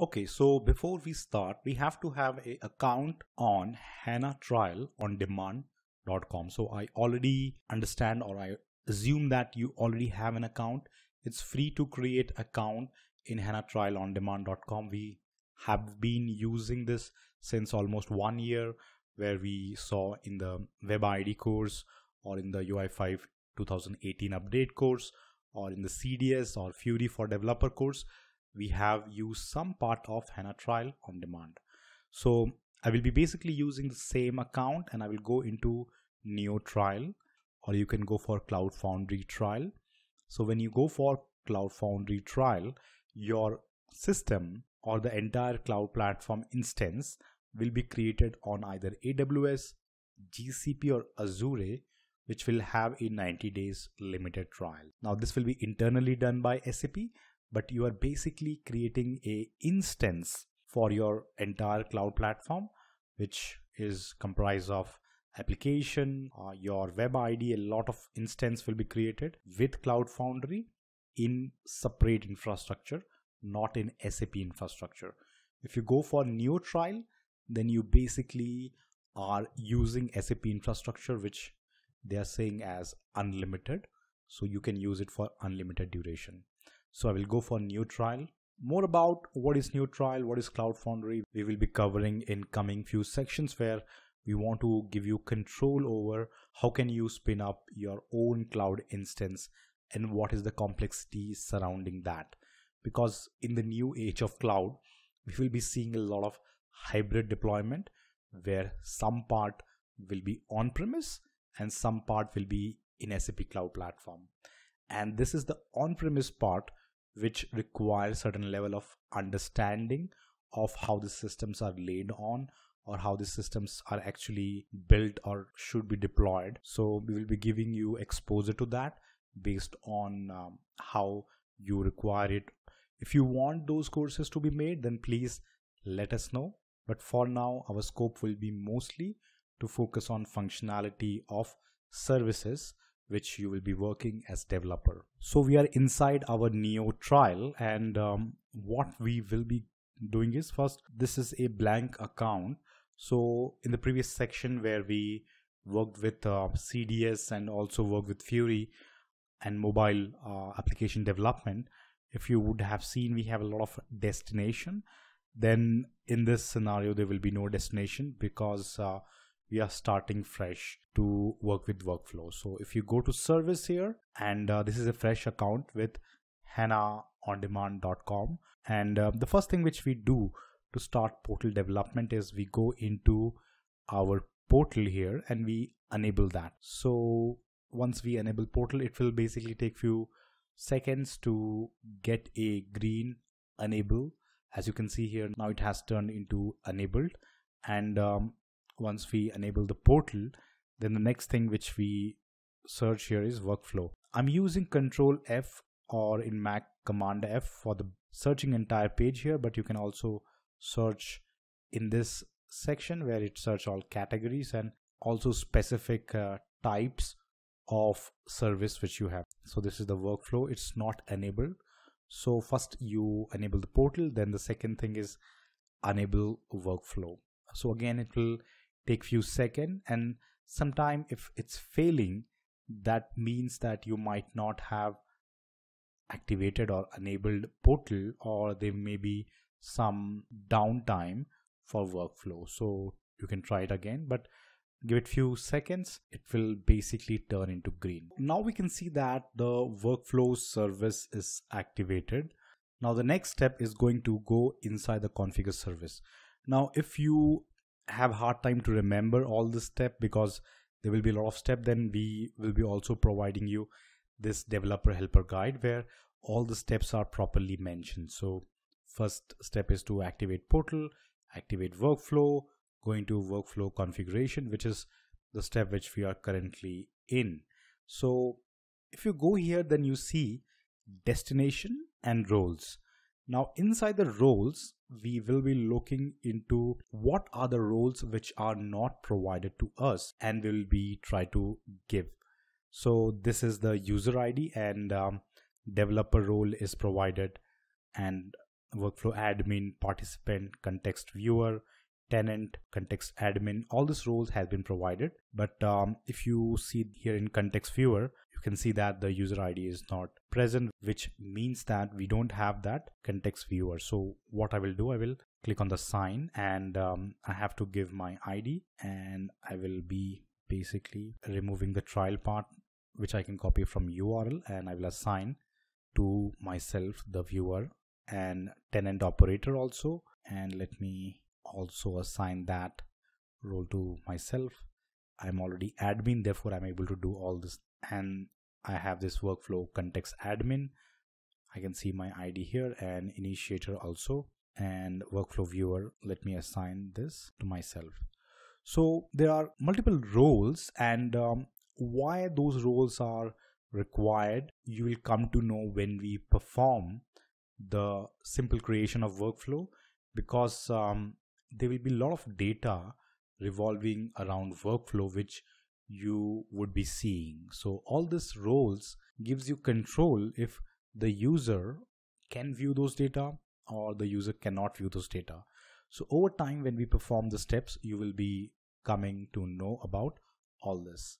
Okay, so before we start, we have to have a account on HANA trial on demand.com. So I already understand or I assume that you already have an account. It's free to create account in HANA trial on demand.com. We have been using this since almost one year where we saw in the Web IDE course or in the UI5 2018 update course or in the CDS or Fiori for developer course we have used some part of HANA trial on demand. So I will be basically using the same account and I will go into Neo trial or you can go for Cloud Foundry trial. So when you go for Cloud Foundry trial, your system or the entire cloud platform instance will be created on either AWS, GCP or Azure which will have a 90 days limited trial. Now this will be internally done by SAP but you are basically creating a instance for your entire cloud platform which is comprised of application uh, your Web IDE a lot of instance will be created with cloud foundry in separate infrastructure not in sap infrastructure. If you go for Neo trial then you basically are using sap infrastructure which they are saying as unlimited. So you can use it for unlimited duration so I will go for Neo trial. More about what is Neo trial, what is Cloud Foundry, we will be covering in coming few sections where we want to give you control over how can you spin up your own cloud instance and what is the complexity surrounding that. Because in the new age of cloud, we will be seeing a lot of hybrid deployment where some part will be on premise and some part will be in SAP Cloud Platform. And this is the on premise part which require certain level of understanding of how the systems are laid on or how the systems are actually built or should be deployed. So we will be giving you exposure to that based on um, how you require it. If you want those courses to be made then please let us know. But for now our scope will be mostly to focus on functionality of services which you will be working as developer. So we are inside our Neo trial and um, what we will be doing is first, this is a blank account. So in the previous section where we worked with uh, CDS and also worked with Fiori and mobile uh, application development, if you would have seen, we have a lot of destination. Then in this scenario, there will be no destination because uh, we are starting fresh to work with workflow. So if you go to service here, and uh, this is a fresh account with hanaondemand.com. And uh, the first thing which we do to start portal development is we go into our portal here and we enable that. So once we enable portal, it will basically take few seconds to get a green enable. As you can see here, now it has turned into enabled. And um, once we enable the portal, then the next thing which we search here is workflow. I'm using control F or in Mac command F for the searching entire page here, but you can also search in this section where it search all categories and also specific uh, types of service which you have. So this is the workflow. It's not enabled. So first you enable the portal. Then the second thing is enable workflow. So again, it will take few seconds and sometime if it's failing that means that you might not have activated or enabled portal or there may be some downtime for workflow. So you can try it again but give it few seconds it will basically turn into green. Now we can see that the workflow service is activated. Now the next step is going to go inside the configure service. Now if you have hard time to remember all this step because there will be a lot of step then we will be also providing you this developer helper guide where all the steps are properly mentioned. So first step is to activate portal activate workflow going to workflow configuration which is the step which we are currently in. So if you go here then you see destination and roles now inside the roles, we will be looking into what are the roles which are not provided to us and will be try to give. So this is the user ID and um, developer role is provided and workflow admin, participant, context viewer, tenant, context admin, all these roles has been provided. But um, if you see here in context viewer, you can see that the user ID is not present, which means that we don't have that context viewer. So what I will do, I will click on the sign and um, I have to give my ID and I will be basically removing the trial part, which I can copy from URL and I will assign to myself, the viewer and tenant operator also. And let me also assign that role to myself. I'm already admin, therefore I'm able to do all this. And I have this workflow context admin. I can see my ID here and initiator also and workflow viewer. Let me assign this to myself. So there are multiple roles and um, why those roles are required, you will come to know when we perform the simple creation of workflow because um, there will be a lot of data revolving around workflow which you would be seeing. So all these roles gives you control if the user can view those data or the user cannot view those data. So over time when we perform the steps, you will be coming to know about all this.